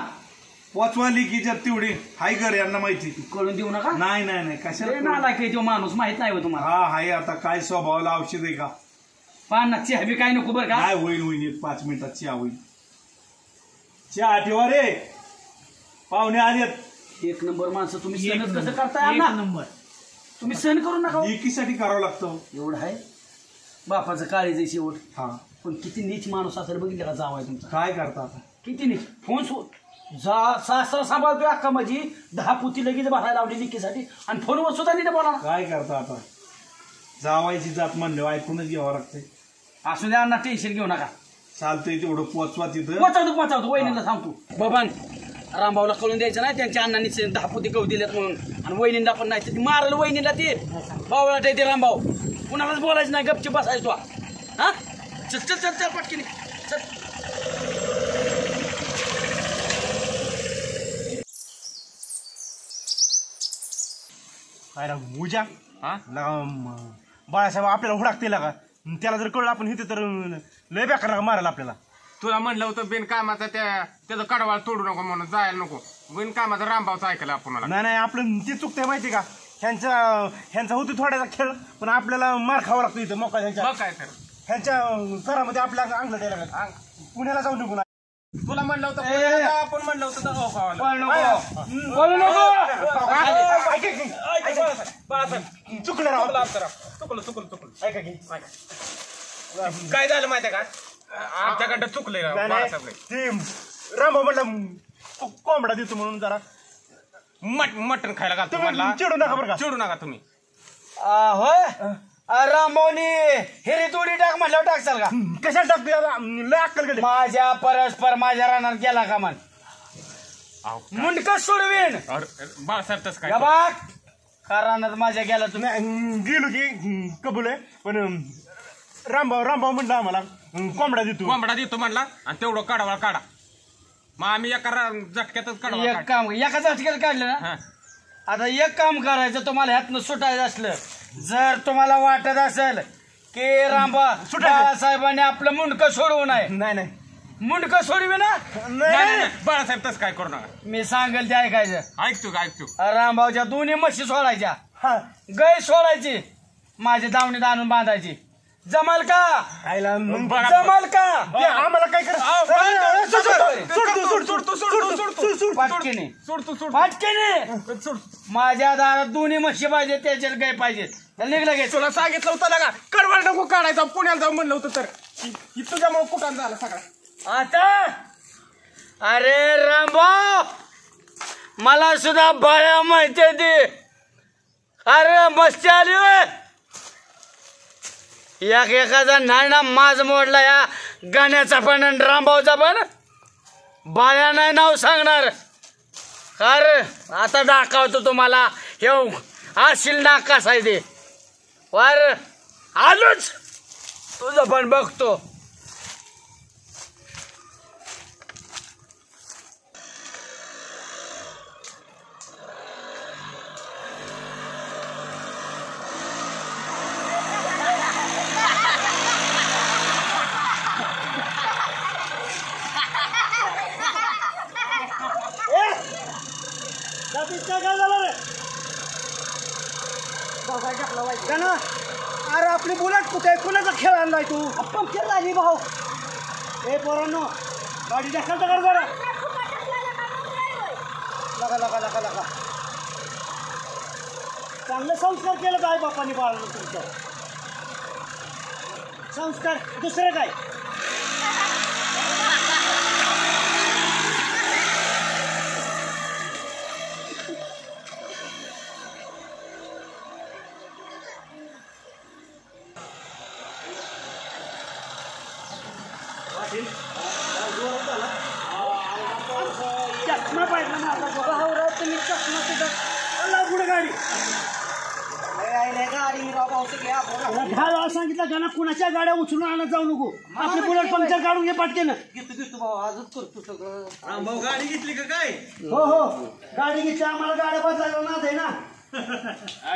[SPEAKER 8] पोचवा लिकीच्या तेवढी. हाय घर यांना माहिती.
[SPEAKER 6] कळून देऊ नका?
[SPEAKER 8] नाही नाही नाही. कशाला
[SPEAKER 6] नालायक आहे तो माणूस माहीत नाही हो तुम्हाला.
[SPEAKER 8] हा हाय आता काय स्वभावाला औषध आहे का?
[SPEAKER 6] पान चहा बी काय नको बरं का?
[SPEAKER 8] काय होईल होईल. एक पाच मिनिटात चहा होईल. चहा ठेवा रे. पाहुणे आलेत.
[SPEAKER 6] एक नंबर माणसं तुम्ही
[SPEAKER 10] एक
[SPEAKER 6] सहन कसं
[SPEAKER 10] नंबर.
[SPEAKER 6] करताय
[SPEAKER 10] एक
[SPEAKER 6] अण्णा
[SPEAKER 10] नंबर.
[SPEAKER 6] तुम्ही सहन करू नका हो.
[SPEAKER 8] लेकीसाठी करावं लागतं.
[SPEAKER 6] एवढं आहे? बापाचं काळीचं शेवट.
[SPEAKER 8] हा.
[SPEAKER 6] पण किती नीच माणूस असेल बघितलं का जावाय तुमचा?
[SPEAKER 8] काय करता आता?
[SPEAKER 6] किती नीच? फोन सो जा सासरा सांभाळतोय अक्का माझी. दहा पुती लगेच भरायला लावली लिकीसाठी. आणि फोनवर सुद्धा नीट बोला
[SPEAKER 8] काय करता आता? जावायची जात म्हणलं ऐकूनच घ्यावं लागतंय
[SPEAKER 6] असू द्या अण्णा टेन्शन घेऊ नका.
[SPEAKER 8] चालतंय तेवढं पोचवा तिथं.
[SPEAKER 6] पोचावतो पोचावतो. वहिनीला सांगतो. बाबान रामभाऊला कळून द्यायचं नाही त्यांच्या अण्णांनी दहा पोती गहू दिलेत म्हणून. आणि वहिनीला पण नाही तर ती मारलं वहिनीला ते. भावला ते रामभाऊ. कुणालाच बोलायचं नाही गपची बसायचो. हा? चल चल चल चल पटकीने. चल.
[SPEAKER 11] काय ना मुजा? हा? बाळासाहेब आपल्याला हुडाकते का? त्याला जर कळलं आपण इथे तर लय बेकार मारायला आपल्याला.
[SPEAKER 12] तुला म्हणलं होतं बिनकामाचा त्या त्याचं कडवाळ तोडू नको म्हणून जायला नको. बिनकामाचा रामभावचं ऐकलं आपण
[SPEAKER 11] नाही नाही आपलं ती चुकते माहिती का? ह्यांचा ह्यांचा होतो थोड्याचा खेळ पण आपल्याला मार खावा लागतो इथं मोका ह्यांच्या.
[SPEAKER 12] मग काय तर.
[SPEAKER 11] ह्यांच्या घरामध्ये आपल्या अंगलं द्यायला लागलं. पुण्याला जाऊन निघून
[SPEAKER 12] तुला म्हणलं होतं पुण्याला जा, आपण म्हणलं होतं दगाव खावायला.
[SPEAKER 11] चुकलं राव.
[SPEAKER 12] चुकलं चुकलं चुकलं
[SPEAKER 11] ऐका की
[SPEAKER 12] काय झालं माहितीये का? आमच्याकडं चुकलंय राव,
[SPEAKER 11] नाही. ते रामभाऊ म्हणलं कोंबडा देतो म्हणून जरा.
[SPEAKER 12] मट मटण खायला घालतो
[SPEAKER 11] तुम्ही
[SPEAKER 12] म्हणला.
[SPEAKER 11] चिडू नका बरं का.
[SPEAKER 12] चिडू नका तुम्ही.
[SPEAKER 6] होय? रामभाऊनी हिरी तोडी टाक म्हणल्यावर टाकचाल का?
[SPEAKER 11] कशाला टाकतो? लय अक्कल
[SPEAKER 6] माझ्या परस्पर माझ्या रानात गेला का मन मुंडक सोडवीन.
[SPEAKER 12] अरे, बाळासाहेब तसं काय
[SPEAKER 6] गबाक का रानात माझ्या गेला तुम्ही?
[SPEAKER 11] गेलो की कबूल आहे. पण रामभाऊ रामभाऊ म्हणलं आम्हाला कोंबडा देतो.
[SPEAKER 12] कोंबडा देतो म्हणला आणि तेवढं कडवाळ काढा. मग आम्ही एका रा- झटक्यातच कडवाळ
[SPEAKER 6] एक
[SPEAKER 12] काढ
[SPEAKER 6] काम एका झटक्याला काढलं ना. आता एक काम करायचं तुम्हाला ह्यातनं सुटायचं असलं. जर तुम्हाला वाटत असेल की रामबा बाळासाहेबांनी आपलं मुंडकं सोडवू नये.
[SPEAKER 11] नाही नाही.
[SPEAKER 6] मुंडकं सोडवे ना?
[SPEAKER 12] नाही, नाही. बाळासाहेब तसं काय करू नका
[SPEAKER 6] मी सांगेल ते ऐकायचं.
[SPEAKER 12] ऐकतो का ऐकतो
[SPEAKER 6] रामभाऊच्या दोन्ही म्हशी सोडायच्या.
[SPEAKER 11] हा.
[SPEAKER 6] गाय सोडायची. माझी दावणीत आणून बांधायची. जमाल का?
[SPEAKER 11] आईला
[SPEAKER 6] जमाल का?
[SPEAKER 11] आम्हाला काय
[SPEAKER 12] करत
[SPEAKER 6] माझ्या दारात दोन्ही म्हशी पाहिजे त्याच्यात काय पाहिजे. निघलं गे
[SPEAKER 12] तुला सांगितलं होतं ना कडवळ नको काढायचा पुण्याला जाऊन म्हणलं होतं तर. तुझ्यामुळे कुठं झाला सगळा?
[SPEAKER 6] आता? अरे रामभाऊ मला सुद्धा बाया माहिती दे अरे मस्ती आली एक एकाचा नाही ना माज मोडला या गाण्याचा पण आणि रामभाऊचा पण. बाया नाही नाव सांगणार. अरे आता दाखवतो तुम्हाला. येऊ आशील नाकास आहे ते वर आलोच. तुझं पण बघतो
[SPEAKER 4] गाणं अरे आपली बुलेट कुठे आहे कुणाचा खेळ आणलाय तू पंक्चर झाली भाऊ. ए पोरांनो गाडी ढकल तर कर जरा. लगा लगा लगा लगा. चांगलं संस्कार केलं काय बापाने बाळानं तुमचं? संस्कार दुसरं काय? नको आपले बुलेट पंक्चर काढून घे पाटकेनं.
[SPEAKER 13] गाडी घेतली का काय?
[SPEAKER 4] हो हो. गाडी घेतली आम्हाला गाड्या बदलायला नाद आहे ना.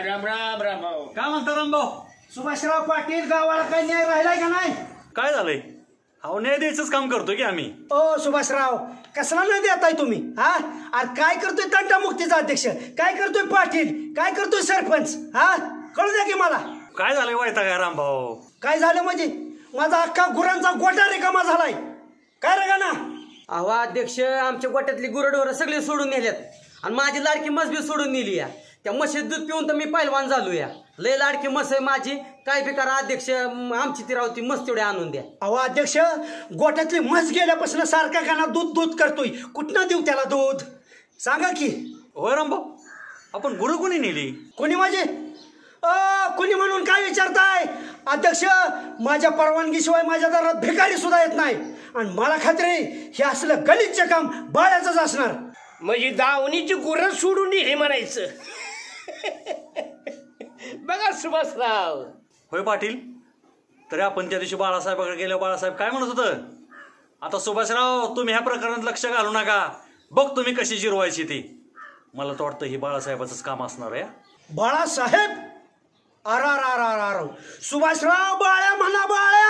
[SPEAKER 7] राम राम राम भाऊ.
[SPEAKER 3] काय म्हणता रामभाऊ
[SPEAKER 4] सुभाषराव पाटील गावाला काही न्याय राहिलाय का नाही?
[SPEAKER 3] काय झालंय? अहो न्याय द्यायचंच काम करतो की आम्ही.
[SPEAKER 4] ओ सुभाषराव कसला नाही देताय तुम्ही हा? अरे काय करतोय तंटामुक्तीचा अध्यक्ष? काय करतोय पाटील? काय करतोय सरपंच? हा? कळू द्या की मला.
[SPEAKER 3] काय झालंय वायता काय रामभाऊ
[SPEAKER 4] काय झालं म्हणजे? माझा अख्खा गुरांचा गोटा रिकामा झालाय. काय रे ना
[SPEAKER 14] अहो अध्यक्ष आमच्या गोट्यातली गुरडोर सगळे सोडून नेल्यात. आणि माझी लाडकी मस बी सोडून नेली या. त्या म्हशीत दूध पिऊन तर मी पहिलवान झालो या. लय लाडकी मस आहे माझी. काय बी करा अध्यक्ष आमची ती रावती मस तेवढी आणून द्या.
[SPEAKER 4] अहो अध्यक्ष गोट्यातली म्हस गेल्यापासून सारखा गाणा दूध दूध करतोय. कुठनं देऊ त्याला दूध? सांगा की.
[SPEAKER 3] होय रामभाऊ आपण गुरु कोणी नेली?
[SPEAKER 4] कोणी माझे? कोणी म्हणून काय विचारताय? अध्यक्ष माझ्या परवानगीशिवाय माझ्या दारात भिकारी सुद्धा येत नाही. आणि मला खात्री हे असलं गलिच्छ काम बाळ्याचंच असणार.
[SPEAKER 7] म्हणजे दावणीची गुरं सोडून हे म्हणायचं. बघा सुभाषराव.
[SPEAKER 3] होय पाटील तरी आपण त्या दिवशी बाळासाहेबाकडे गेलो बाळासाहेब काय म्हणत होतं? आता सुभाषराव तुम्ही ह्या प्रकरणात लक्ष घालू नका. बघ तुम्ही कशी जिरवायची ती. मला तर वाटतं ही बाळासाहेबाचंच काम असणार आहे
[SPEAKER 4] बाळासाहेब अरा रा अर सुभाषराव बाळ्या म्हणा बाळ्या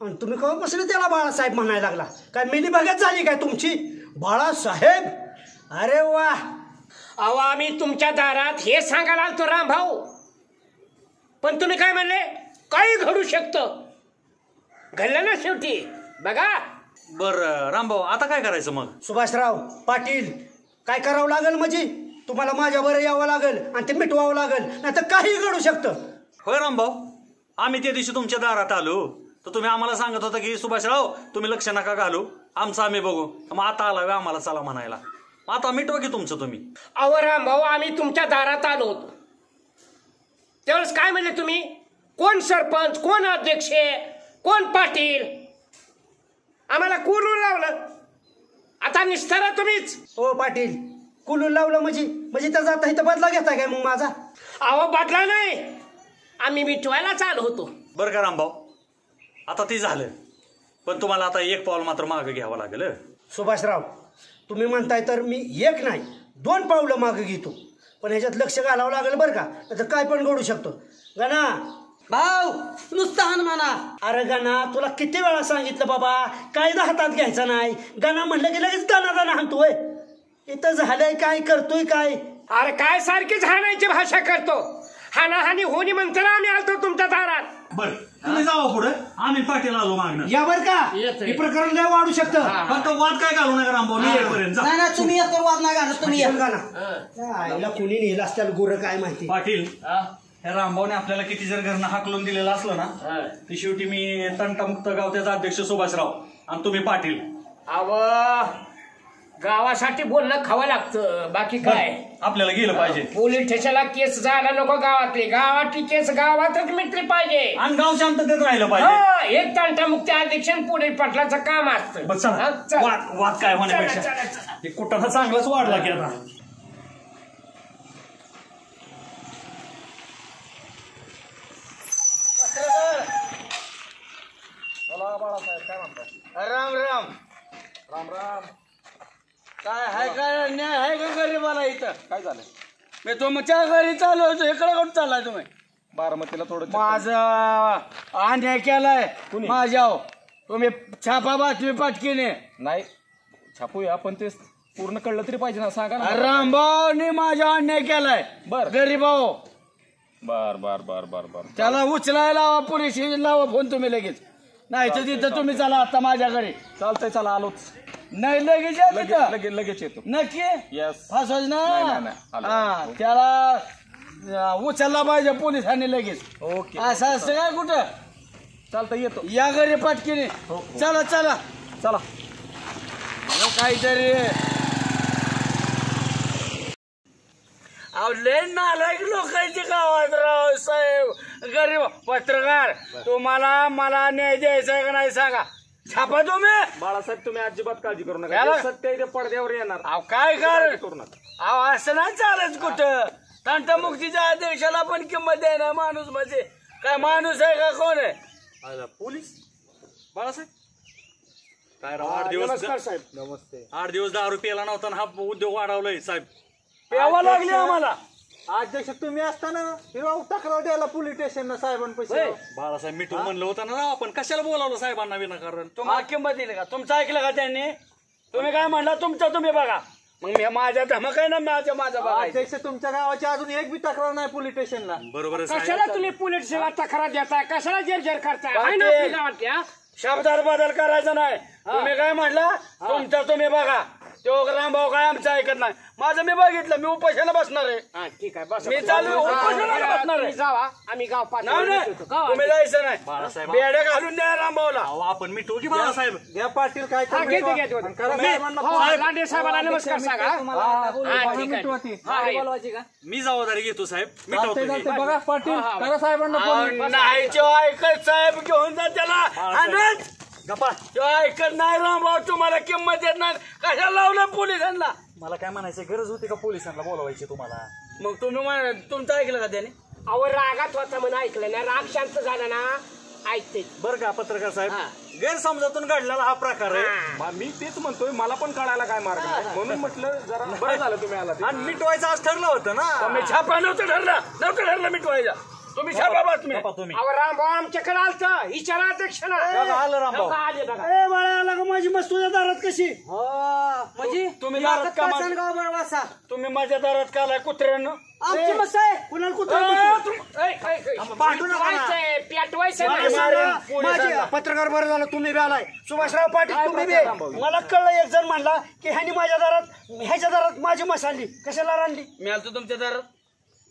[SPEAKER 4] आणि तुम्ही कवापासून त्याला बाळासाहेब म्हणायला लागला काय मिली भगत झाली काय तुमची बाळासाहेब अरे वा
[SPEAKER 7] अहो आम्ही तुमच्या दारात हे सांगायला आलतो राम भाऊ पण तुम्ही काय म्हणले काही घडू शकतं घडलं ना शेवटी बघा
[SPEAKER 3] बर रामभाऊ आता काय करायचं मग
[SPEAKER 4] सुभाषराव पाटील काय करावं लागेल म्हणजे तुम्हाला माझ्यावर यावं लागेल आणि ते मिटवावं लागेल. नाही तर काही घडू शकतं.
[SPEAKER 3] होय रामभाऊ आम्ही त्या दिवशी तुमच्या दारात आलो. तर तुम्ही आम्हाला सांगत होता की सुभाषराव तुम्ही लक्ष नका घालू. आमचं आम्ही बघू. मग आता आला व्हय आम्हाला चला म्हणायला. आता मिटवा की तुमचं तुम्ही.
[SPEAKER 7] अहो राम भाऊ आम्ही तुमच्या दारात आलो होतो. त्यावेळेस काय म्हणले तुम्ही? कोण सरपंच कोण अध्यक्ष कोण पाटील? आम्हाला कुलून लावलं? आता निस्तारा तुम्हीच.
[SPEAKER 4] हो पाटील. कुलून लावलं म्हणजे? म्हणजे त्याचा आता इथं बदला घेताय काय मग माझा?
[SPEAKER 7] अहो बदला नाही. आम्ही मिटवायलाच आलो होतो.
[SPEAKER 3] बरं का रामभाऊ? आता ते झालं. पण तुम्हाला आता एक पाऊल मात्र मागं घ्यावं लागेल.
[SPEAKER 4] सुभाषराव तुम्ही म्हणताय तर मी एक नाही दोन पावलं मागं घेतो. पण ह्याच्यात लक्ष घालावं लागेल बरं का? तर काय पण घडू शकतो. गणा!
[SPEAKER 14] भाऊ नुसतं हान म्हणा
[SPEAKER 4] अरे गणा तुला किती वेळा सांगितलं बाबा? कायदा हातात घ्यायचा नाही. गणा म्हणलं की लगेच दाना दाना हाणतोय. इथं झालंय काय करतोय काय?
[SPEAKER 7] अरे काय सारखीच हाणायची भाषा करतो? हानाहानी होणी म्हणतो आम्ही आलतो तुमच्या दारात.
[SPEAKER 3] बरं तुम्ही जावा पुढे. आम्ही पाटील आलो मागणं
[SPEAKER 4] यावर का?
[SPEAKER 7] येतोय.
[SPEAKER 4] हे प्रकरण लय वाढू शकतं.
[SPEAKER 3] फक्त वाद काय घालू नका रामभाऊ मी येईपर्यंत जा.
[SPEAKER 14] नाही ना तुम्ही येतो वाद नाही घालत तुम्ही या.
[SPEAKER 4] आईला कुणी नेलं असत्याला गुरं काय माहिती?
[SPEAKER 3] पाटील ह्या रामभाऊने आपल्याला किती जर घरनं हाकलून दिलेलं असलं ना ते शेवटी मी तंटामुक्त गाव त्याचा अध्यक्ष सुभाषराव आणि तुम्ही पाटील.
[SPEAKER 7] अव गावासाठी बोलणं खावं लागतं. बाकी काय?
[SPEAKER 3] आपल्याला गेलं पाहिजे.
[SPEAKER 7] पोलीस स्टेशनला केस जायला नको गावातली. गावातली केस गावातच मिटली पाहिजे.
[SPEAKER 3] आणि गाव शांततेत राहिलं पाहिजे.
[SPEAKER 7] हा, एक तंटामुक्ती अध्यक्ष पुढे पाटलाचं काम असतं.
[SPEAKER 3] बरं, चला.
[SPEAKER 7] हा, चला.
[SPEAKER 3] वाद वाद काय होण्यापेक्षा.
[SPEAKER 7] चला, चला, चला.
[SPEAKER 3] हे कुठं चांगलाच वाढला की आता.
[SPEAKER 6] राम राम. राम राम. काय आहे काय न्याय आहे का गरीबाला इथं? काय झालं मी तुमच्या घरी चालू होतो इकडे कुठं चाललाय तुम्ही?
[SPEAKER 13] बारामतीला थोडं
[SPEAKER 6] माझा अन्याय केलाय माझ्या तुम्ही छापा बातमी पाटकीने.
[SPEAKER 13] नाही छापूया पण ते पूर्ण कळलं तरी पाहिजे ना सांगा ना.
[SPEAKER 6] रामभाऊनी माझा अन्याय केलाय.
[SPEAKER 13] बर.
[SPEAKER 6] गरीबाओ
[SPEAKER 13] बर बर बर बर बर.
[SPEAKER 6] त्याला उचलायला लावा पोलीस लावा फोन तुम्ही लगेच. नाही तर तिथं तुम्ही चला आता माझ्या घरी
[SPEAKER 13] चालतंय चला आलोच.
[SPEAKER 6] नाही लगेच या
[SPEAKER 13] लगेच
[SPEAKER 6] तिथं.
[SPEAKER 13] लगेच लगेच येतो.
[SPEAKER 6] नक्की?
[SPEAKER 13] येस
[SPEAKER 6] फसवायचं
[SPEAKER 13] नाही,
[SPEAKER 6] ना?
[SPEAKER 13] नाही, नाही. आलो.
[SPEAKER 6] हा, त्याला अं, उचलला पाहिजे पोलिसांनी लगेच.
[SPEAKER 13] ओके.
[SPEAKER 6] असं असतं काय कुठं?
[SPEAKER 13] चालतंय येतो.
[SPEAKER 6] या घरी पाटकीने. चला चला.
[SPEAKER 13] चला.
[SPEAKER 6] अहो, काहीतरी अहो, लय नालायक लोकांची गावात राव साहेब. गरीब पत्रकार तुम्हाला मला न्याय द्यायचा आहे का नाही सांगा. छापा तुम्ही.
[SPEAKER 13] बाळासाहेब तुम्ही अजिबात काळजी करू
[SPEAKER 6] याला-
[SPEAKER 13] नका जे सत्य आहे ते पडद्यावर येणार.
[SPEAKER 6] अहो काय कर
[SPEAKER 13] करू नका.
[SPEAKER 6] अहो असं नाही चालत कुठं. तंटमुक्तीच्या आदेशाला पण किंमत द्यायला माणूस म्हणजे. काय माणूस आहे का कोण आहे?
[SPEAKER 3] आला, पोलीस? बाळासाहेब? काय राव आठ दिवस
[SPEAKER 13] नमस्कार साहेब. नमस्ते.
[SPEAKER 3] आठ दिवस दहा रुपयाला नव्हता आणि हा उद्योग वाढवलाय साहेब.
[SPEAKER 6] प्यावा लागली आम्हाला.
[SPEAKER 13] अध्यक्ष तुम्ही असताना हिराव तक्रार द्यायला पोलीस स्टेशनला साहेबांपाशी
[SPEAKER 3] बाळासाहेब मिठू म्हणलं होतं ना राव आपण कशाला बोलावलं साहेबांना विनाकारण?
[SPEAKER 6] तुम्हाला किंमत दिली का? तुमचं ऐकलं का त्यांनी? तुम्ही काय म्हणला? तुमचं तुम्ही बघा. मग मी माझ्या धमक आहे ना माझ्या माझं बघा
[SPEAKER 13] अध्यक्ष तुमच्या गावाची अजून एक बी तक्रार नाही पोलीस स्टेशनला
[SPEAKER 3] बरोबर आहे साहेब.
[SPEAKER 7] कशाला तुम्ही पोलीस सेवा तक्रार देताय? कशाला जेरजेर करताय? आहे ना
[SPEAKER 6] पाटील.
[SPEAKER 7] आपल्या गावातल्या?
[SPEAKER 6] शब्दात बदल करायचा नाही. तुम्ही काय म्हणला तुमचं तुम्ही बघा. तो रामभाऊ काय आमचं ऐकत नाही. माझं मी बघितलं मी उपाशाला बसणार आहे.
[SPEAKER 7] हा ठीक आहे बस.
[SPEAKER 6] मी चालू उपोषणाला बसणार आहे.
[SPEAKER 7] तुम्ही जावा आम्ही गाव पाच
[SPEAKER 6] नाही तुम्ही जायचं नाही. बेड्या घालून द्या रामभाऊला.
[SPEAKER 3] अहो आपण की बाळासाहेब.
[SPEAKER 13] घ्या पाटील काय
[SPEAKER 7] हा.
[SPEAKER 13] करा साहेबांना
[SPEAKER 7] हो, लांडे साहेबांना नमस्कार सांगा. हा, ठीक आहे. हा, ये.
[SPEAKER 3] मी जबाबदारी घेतो साहेब. मिटवतो मी.
[SPEAKER 13] बघा पाटील करा साहेबांना
[SPEAKER 6] नाही ऐकत साहेब घेऊन जा त्याला.
[SPEAKER 3] गप्पा.
[SPEAKER 6] ऐकत नाही रामभाऊ तुम्हाला किंमत देत नाही. कशाला लावलं पोलिसांना?
[SPEAKER 3] मला काय म्हणायचं गरज होती का पोलिसांना बोलवायची तुम्हाला?
[SPEAKER 6] मग तुम्ही म्हण- तुमचं ऐकलं का त्याने?
[SPEAKER 7] अहो रागात होता म्हणून ऐकलं ना राग शांत झाला ना ऐकते.
[SPEAKER 3] बरं का पत्रकार साहेब? गैरसमजातून घडलेला हा प्रकार आहे.
[SPEAKER 13] मा- मी तेच म्हणतोय मला पण कळायला काय मार्ग नाही. म्हणून म्हटलं जरा बरं झालं तुम्ही आला ते.
[SPEAKER 3] आणि मिटवायचं आज ठरलं होतं ना.
[SPEAKER 6] छापा नव्हतं ठरलं. नव्हतं ठरलं मिटवायचा. तुम्ही बातमी
[SPEAKER 3] गप्पा तुम्ही.
[SPEAKER 7] अहो रामभाऊ आमच्याकडे आलत अध्यक्षाला.
[SPEAKER 3] बघा, आलं रामभाऊ.
[SPEAKER 7] बघा, आले बघा
[SPEAKER 4] ए बाळा आला का माझी मस्त तुझ्या दारात कशी?
[SPEAKER 14] म्हणजे
[SPEAKER 6] तुम्ही
[SPEAKER 14] या
[SPEAKER 6] दारात का तुम्ही माझ्या दारात कालाय कुत्र्यानं.
[SPEAKER 14] आमची मस्त आहे.
[SPEAKER 4] कुणाला कुत्रा.
[SPEAKER 3] पाठवू नका ना.
[SPEAKER 4] मला. सांगा. माझी पत्रकार बरं झालं तुम्ही बी आलाय. सुभाषराव पाटील तुम्ही बी. मला कळलं एक जण म्हणला की ह्यानी माझ्या दारात ह्याच्या दारात माझी मस आणली. कशाला आणली?
[SPEAKER 6] मी आलतो तुमच्या दारात.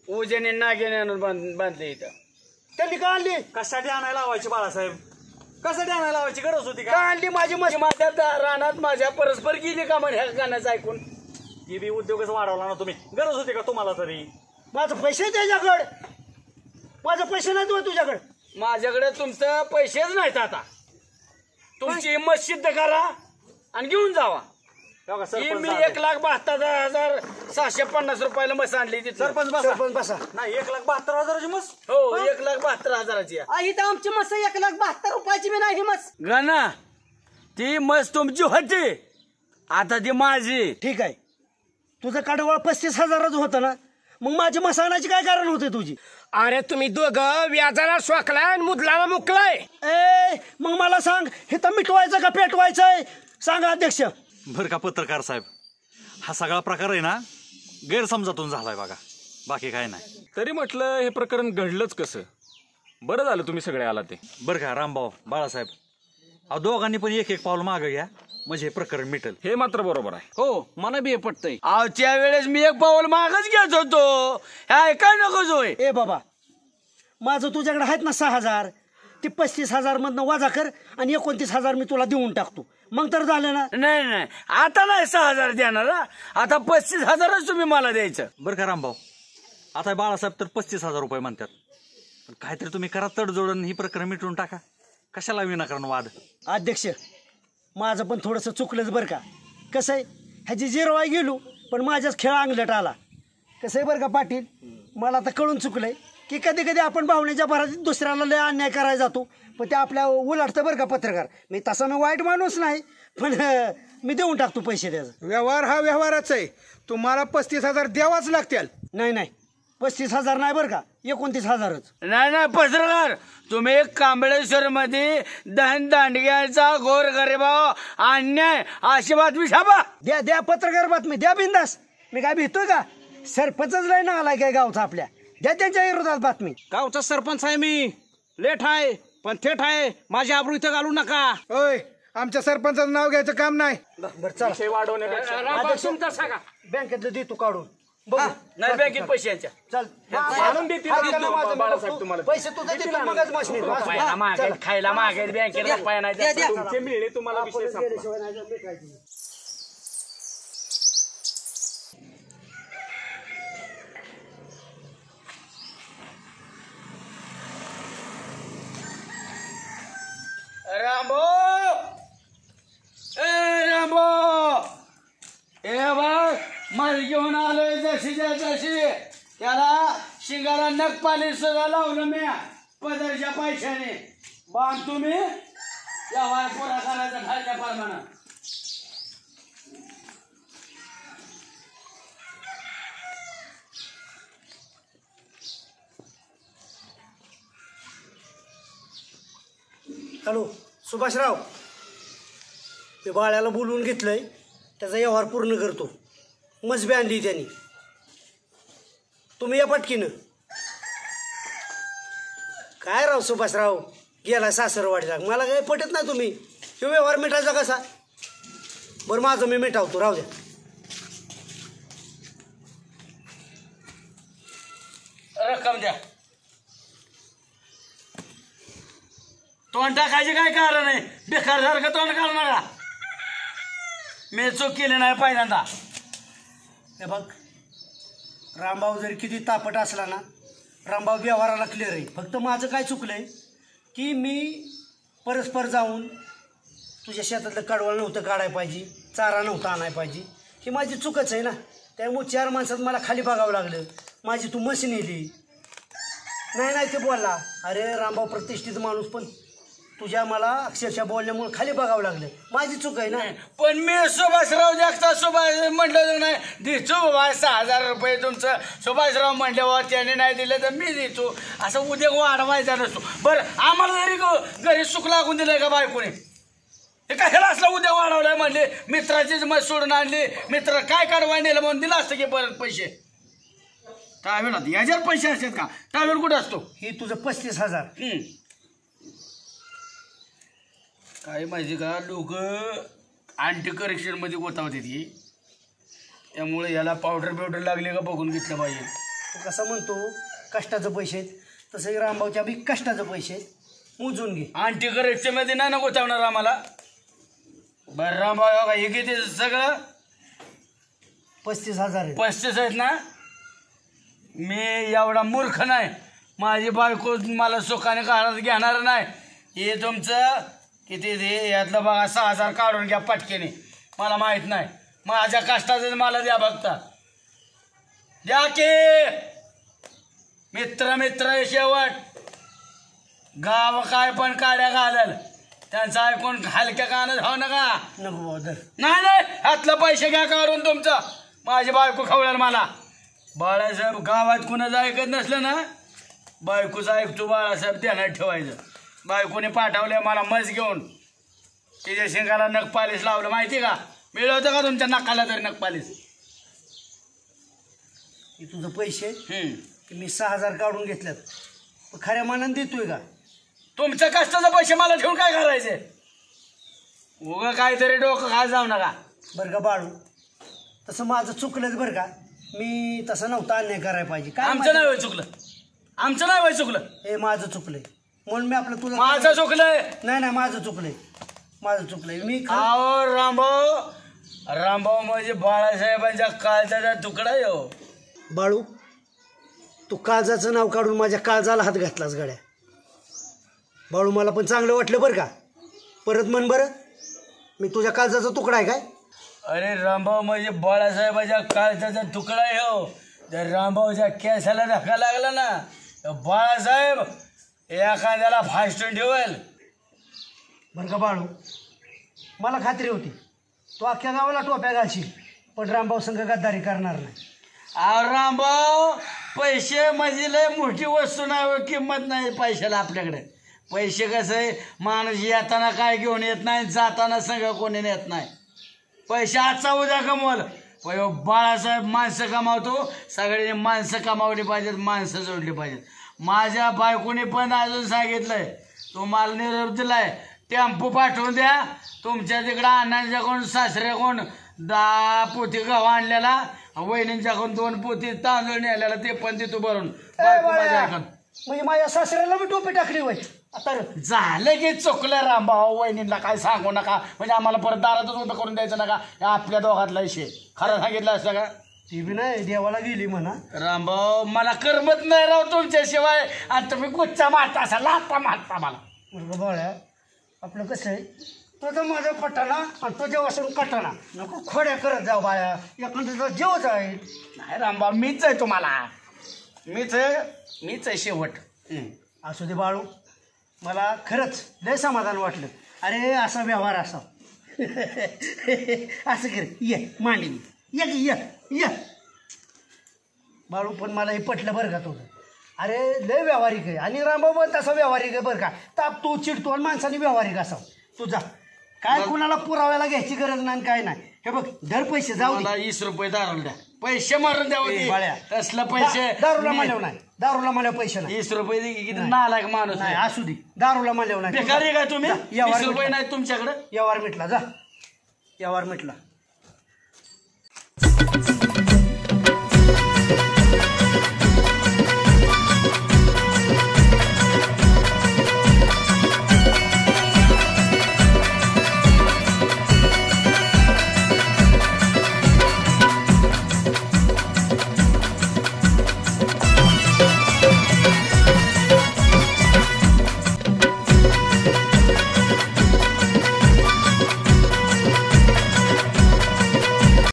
[SPEAKER 6] उजेने नागेने आणून बांध- बांधले इथं.
[SPEAKER 4] त्यांनी का आणली?
[SPEAKER 3] कशासाठी आणायला लावायची बाळासाहेब? कशासाठी आणायला लावायची? गरज होती
[SPEAKER 4] का?
[SPEAKER 3] का
[SPEAKER 4] आणली? माझी
[SPEAKER 6] ती माझ्या दा- रानात माझ्या परस्पर गेली का म्हणे? ह्या गाण्याचं ऐकून.
[SPEAKER 3] ती बी उद्योगच वाढवला ना तुम्ही. गरज होती का तुम्हाला तरी?
[SPEAKER 4] माझं पैसे त्याच्याकडे. माझं पैसे नाही तुझ्या तुझ्याकडे.
[SPEAKER 6] माझ्याकडे तुमचं पैसेच नाहीत आता. तुमची हिंमत सिद्ध करा आणि घेऊन जावा. ही मी. एक लाख बहात्तर हजार सहाशे पन्नास रुपयाला मस आणली तिथं
[SPEAKER 3] सरपंच बसा.
[SPEAKER 4] सरपंच बसा.
[SPEAKER 3] नाही एक लाख बहात्तर हजाराची मस?
[SPEAKER 6] हो एक लाख बहात्तर हजाराची आहे.
[SPEAKER 14] आ, इथं आमची मस्त एक लाख बहात्तर रुपयाची बी नाही मस्त
[SPEAKER 6] गाना ती मस तुमची होती. आता ती माझी.
[SPEAKER 4] ठीक आहे. तुझं काडवळ पस्तीस हजाराचं होतं ना? मग माझी मसाणाची काय कारण होते तुझी?
[SPEAKER 7] अरे तुम्ही दोघं व्याजाला स्वकलाय आणि मुदलाला मुकलाय.
[SPEAKER 4] ए मग मला सांग हे तर मिटवायचं का पेटवायचंय? सांगा अध्यक्ष.
[SPEAKER 3] बरं का पत्रकार साहेब. हा सगळा प्रकार आहे ना गैरसमजातून झालाय बघा. बाकी काय नाही.
[SPEAKER 13] तरी म्हटलं हे प्रकरण घडलंच कसं? बरं झालं तुम्ही सगळे आला ते.
[SPEAKER 3] बरं का रामभाऊ बाळासाहेब. अहो दोघांनी पण एक एक पाऊल मागं घ्या म्हणजे हे प्रकरण मिटल.
[SPEAKER 13] हे मात्र बरोबर आहे.
[SPEAKER 6] हो मला बी हे पटतंय. त्या वेळेस मी एक पाऊल मागच घेत होतो. ह्या काय नको जोय
[SPEAKER 4] ए बाबा माझं तुझ्याकडे आहेत ना सहा हजार. ते पस्तीस हजार मधनं वाजा कर आणि एकोणतीस हजार मी तुला देऊन टाकतो. मग तर झालं ना.
[SPEAKER 6] नाही नाही. आता नाही सहा हजार देणार हा. आता पस्तीस हजारच तुम्ही मला द्यायचं.
[SPEAKER 3] बरं का रामभाऊ? आता बाळासाहेब तर पस्तीस हजार रुपये म्हणतात. पण काहीतरी तुम्ही करा तडजोडून ही प्रकरण मिटवून टाका. कशाला विनाकारण वाद?
[SPEAKER 4] अध्यक्ष माझं पण थोडंसं चुकलंच बरं का. कसं आहे? ह्याची जिरवाय गेलो पण माझ्याच खेळ अंगलट आला. कसं आहे बरं का पाटील? मला आता कळून चुकलंय. की कधी कधी आपण भावनेच्या भरात दुसऱ्याला लय अन्याय करायला जातो. पण ते आपल्या उलटतं बरं का पत्रकार. मी तसा मी वाईट माणूस नाही पण मी देऊन टाकतो पैसे त्याचं.
[SPEAKER 15] व्यवहार हा व्यवहारच आहे. तुम्हाला पस्तीस हजार द्यावाच लागतील.
[SPEAKER 4] नाही नाही. पस्तीस हजार नाही बरं का एकोणतीस हजारच.
[SPEAKER 6] नाही नाही पत्रकार तुम्ही कांबळेश्वर मध्ये दहन दांडग्याचा गोर गरिबाव अन्याय अशी बातमी छापा
[SPEAKER 4] द्या द्या पत्रकार बातमी द्या बिंदास. मी काय भीतोय का? सरपंचच लय ना आलाय काय गावचा आपल्या. द्या त्यांच्या विरोधात बातमी.
[SPEAKER 13] गावचा सरपंच आहे मी. लेट आहे पण थेट आहे. माझी आबरू इथं घालू नका.
[SPEAKER 15] होय आमच्या सरपंचाचं नाव घ्यायचं काम नाही.
[SPEAKER 4] बरं चला.
[SPEAKER 13] विषय वाढवण्यापेक्षा.
[SPEAKER 7] रामभाऊ तुमचा सांगा.
[SPEAKER 4] बँकेतलं देतो काढून. बघू.
[SPEAKER 6] नाही बँकेत पैसे यांच्या.
[SPEAKER 4] चल.
[SPEAKER 13] आणून देतील
[SPEAKER 4] हा,
[SPEAKER 13] ना
[SPEAKER 4] त्याला माझं
[SPEAKER 13] बाळासाहेब
[SPEAKER 4] बघतो.
[SPEAKER 13] तुम्हाला.
[SPEAKER 4] पैसे तुझं देतो मगच मशनीत
[SPEAKER 6] रुपयाला मागायला खायला मागायला बँकेला रुपया नाही
[SPEAKER 14] द्या, द्या.
[SPEAKER 13] तुमचे मिळणे तुम्हाला विषय संपला.
[SPEAKER 6] रामो! ए रामो! ए बघ मर घेऊन आलोय जशीच्या जशी त्याला शिंगाला नख पाणी सुद्धा लावलं मी पदरच्या पैशाने. बांध तुम्ही? या वाय पुरा करायचा खालच्या पालमाना
[SPEAKER 4] हॅलो. सुभाषराव मी बाळ्याला बोलवून घेतलं आहे त्याचा व्यवहार पूर्ण करतो. मजबी आणली त्यांनी. तुम्ही या पटकीनं. काय राव सुभाषराव? गेला सासरवाडीला. मला काही पटत नाही तुम्ही. हे व्यवहार मिटायचा कसा? बरं माझं मी मिटावतो. राहू द्या.
[SPEAKER 6] रक्कम द्या. तोंड टाकायचे काय कारण आहे? बेकार तोंड तोंड काढणारा मी चूक केली नाही पहिल्यांदा.
[SPEAKER 4] हे बघ रामभाऊ जरी किती तापट असला ना रामभाऊ व्यवहाराला क्लिअर आहे. फक्त माझं काय चुकलं आहे की मी परस्पर जाऊन तुझ्या शेतातलं कडवळ नव्हतं काढायला पाहिजे चारा नव्हता आणायला पाहिजे. ही माझी चुकच आहे ना. त्यामुळे चार माणसात मला खाली बघावं लागलं. माझी तू मशीन नेली. नाही नाही ते बोलला. अरे रामभाऊ प्रतिष्ठित माणूस पण तुझ्या मला अक्षरशः बोलल्यामुळे खाली बघावं लागलं. माझी चूक आहे ना?
[SPEAKER 6] पण मी सुभाषराव जागता सुभाष म्हटलं नाही. देतो बाबा सहा हजार रुपये तुमचं. सुभाषराव म्हटल्यावर त्याने नाही दिलं तर मी देतो. असं उद्या वाढवायचा नसतो. बरं आम्हाला जरी ग- घरी सुख लागून दिलंय का बायकोने? हे काय ह्याला असला उद्या वाढवलाय म्हणले? मित्राचीच मत सोडून आणली. मित्र काय काढवाय नेलं म्हणून दिला असतं की परत पैसे? टावेल याच्यावर पैसे असतात का? टावेल कुठं असतो?
[SPEAKER 4] ही तुझं पस्तीस हजार.
[SPEAKER 6] हम्म. काय माहिती का लोक अँटी करेक्शनमध्ये गोतावते ती त्यामुळे याला पावडर बिवडर लागले का बघून घेतलं पाहिजे.
[SPEAKER 4] तू कसं म्हणतो कष्टाचं पैसे आहेत. तसंही रामभाऊच्या बी कष्टाचं पैसे आहेत. मोजून घे.
[SPEAKER 6] अँटी करेक्शनमध्ये नाही ना गोतावणार आम्हाला. बरं रामभाऊ का हे किती सगळं
[SPEAKER 4] पस्तीस हजार आहे
[SPEAKER 6] पस्तीस आहेत ना? मी एवढा मूर्ख नाही. माझी बायको मला सुखाने काढत घेणार नाही. हे तुमचं किती ते यातलं बघा सहा हजार काढून घ्या पटकेने. मला माहीत नाही. माझ्या कष्टाचं मला द्या बघता द्या की. मित्र मित्र शेवट. गाव काय पण काड्या घालल त्यांचं ऐकून हलक्या कानात हो नका.
[SPEAKER 4] नको
[SPEAKER 6] नाही नाही हातलं पैसे घ्या काढून तुमचं. माझी बायको खवळेल मला. बाळासाहेब गावात कुणाचं ऐकत नसलं ना बायकोचं ऐकतो बाळासाहेब ध्यानात ठेवायचं. बायकोने पाठवलंय मला मस घेऊन. तिच्या शिंगाला नख पालिश लावलं माहिती का? मिळवतं का तुमच्या नकाला तरी नख पालिश?
[SPEAKER 4] हे तुझं पैसे. की मी सहा हजार काढून घेतल्यात. पण खऱ्या मानाने देतोय का?
[SPEAKER 6] तुमच्या कष्टाचे पैसे मला ठेवून काय करायचे उगं काहीतरी डोकं खा जाऊ नका.
[SPEAKER 4] बरं का बाळू? तसं माझं चुकलंच बरं का? मी तसं नव्हतं अन्याय करायला पाहिजे. काय
[SPEAKER 6] आमचं नाही होय चुकलं. आमचं नाही होय चुकलं.
[SPEAKER 4] हे माझं चुकलंय. म्हणून मी आपलं तुला
[SPEAKER 6] माझं चुकलंय.
[SPEAKER 4] नाही नाही माझं चुकलंय. माझं चुकलंय. मी
[SPEAKER 6] अहो रामभाऊ. रामभाऊ म्हणजे बाळासाहेबांच्या काळजाचा तुकडा हो
[SPEAKER 4] बाळू तू काळजाचं नाव काढून माझ्या काळजाला हात घातलास गड्या. बाळू मला पण चांगलं वाटलं बरं का? परत म्हण बरं. मी तुझ्या काळजाचा तुकडा आहे काय?
[SPEAKER 6] अरे रामभाऊ म्हणजे बाळासाहेबाच्या काळजाचा तुकडा आहे हो जर रामभाऊच्या केसाला धक्का लागला ना तर बाळासाहेब एखाद्याला फास्टून ठेवेल.
[SPEAKER 4] बरं का बाळू? मला खात्री होती. तू अख्ख्या गावाला टोप्या घालशील पण रामभाऊ संघ गद्दारी करणार नाही.
[SPEAKER 6] अहो रामभाऊ पैसे म्हणजे लय मोठी वस्तू नाही हो, किंमत नाही पैशाला आपल्याकडे. पैसे कसं आहे माणूस येताना काय घेऊन येत नाही जाताना संघ कोणी नेत नाही. पैसे आजचा उद्या कमवल. पण ह्यो बाळासाहेब माणसं कमावतो सगळ्यांनी माणसं कमावली पाहिजेत माणसं जोडली पाहिजेत. माझ्या बायकोने पण अजून सांगितलंय तुम्हाला निरोप दिलाय टेम्पो पाठवून द्या तुमच्या तिकडं अण्णांच्याकडून सासऱ्याकडून दहा पोती गहू आणलेला वहिनींच्याकडून दोन पोती तांदूळ नेलेला ते पण देतो भरून. बायको माझ्या ऐकून.
[SPEAKER 4] म्हणजे माझ्या सासऱ्याला मी टोपी टाकली होय. आता.
[SPEAKER 6] झालं की चुकलं रामभाऊ वहिनीला काय सांगू नका. म्हणजे आम्हाला परत दारातच उभं करून द्यायचं नका. हे आपल्या दोघातला विषय. खरं सांगितलं असतं का?
[SPEAKER 4] ती बी नाही देवाला गेली म्हणा.
[SPEAKER 6] रामभाऊ मला करमत नाही राव तुमच्याशिवाय. आणि तुम्ही गुच्चा मारता असा लाता मारता मला.
[SPEAKER 4] का बाळ्या आपलं कसं आहे? तुझं माझं पटाना आणि तुझ्या वासून कटाना नको खोड्या करत जाऊ बाया एखाद्याचा जीव जाईल.
[SPEAKER 6] नाही रामबा मीच आहे तुम्हाला. मीच आहे मीच आहे शेवट.
[SPEAKER 4] हं. असू दे बाळू. मला खरंच लय समाधान वाटलं. अरे असा व्यवहार असा. [LAUGHS] असं कर. ये मांडी. ये की ये ये. बाळू पण मला हे पटलं बरं का तुझं? अरे लय व्यावहारिक आहे. आणि रामभाऊ पण तसा व्यावहारिक आहे बरं का. ताप तू चिडतो आणि माणसाने व्यावहारिक असावं. तुझा काय कुणाला पुराव्याला घ्यायची गरज नाही आणि काय नाही. हे बघ धर पैसे जाऊ दे.
[SPEAKER 6] मला वीस रुपये दारूला द्या. पैसे मारून द्या
[SPEAKER 4] ए,
[SPEAKER 6] होते
[SPEAKER 4] बाळ्या.
[SPEAKER 6] तसलं पैसे
[SPEAKER 4] दा- दारूला
[SPEAKER 6] मी-
[SPEAKER 4] म्हणल्यावर नाही. दारूला म्हणल्यावर पैसे नाही.
[SPEAKER 6] वीस रुपये दे की किती. नालायक माणूस
[SPEAKER 4] नाही
[SPEAKER 6] आहे.
[SPEAKER 4] असू दे. दारूला म्हणल्यावर नाही.
[SPEAKER 6] बेकारी काय तुम्ही?
[SPEAKER 4] जा, व्यवहार
[SPEAKER 6] वीस रुपये. नाही तुमच्याकडे?
[SPEAKER 4] व्यवहार मिटला जा. व्यवहार मिटला. Thank you.